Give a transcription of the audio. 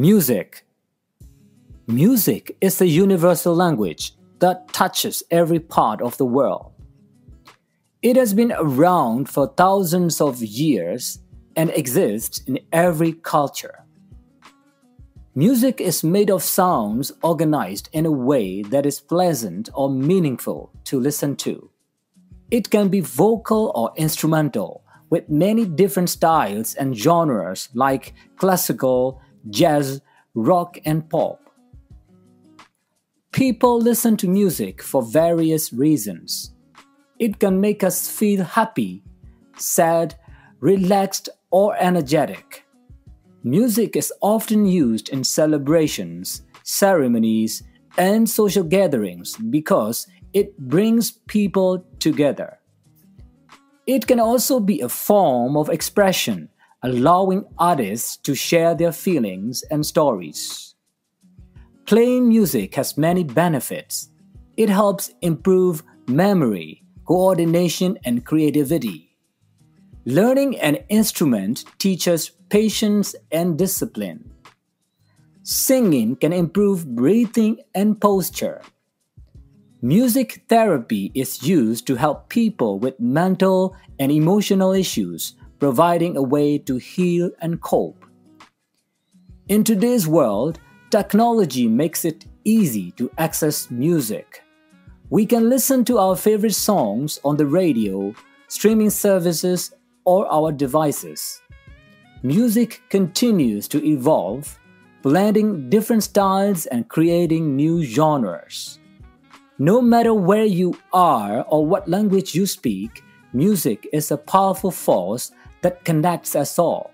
Music. Music is a universal language that touches every part of the world. It has been around for thousands of years and exists in every culture. Music is made of sounds organized in a way that is pleasant or meaningful to listen to. It can be vocal or instrumental, with many different styles and genres like classical, jazz, rock, and pop. People listen to music for various reasons. It can make us feel happy, sad, relaxed, or energetic. Music is often used in celebrations, ceremonies, and social gatherings because it brings people together. It can also be a form of expression, allowing artists to share their feelings and stories. Playing music has many benefits. It helps improve memory, coordination, and creativity. Learning an instrument teaches patience and discipline. Singing can improve breathing and posture. Music therapy is used to help people with mental and emotional issues, providing a way to heal and cope. In today's world, technology makes it easy to access music. We can listen to our favorite songs on the radio, streaming services, or our devices. Music continues to evolve, blending different styles and creating new genres. No matter where you are or what language you speak, music is a powerful force that connects us all.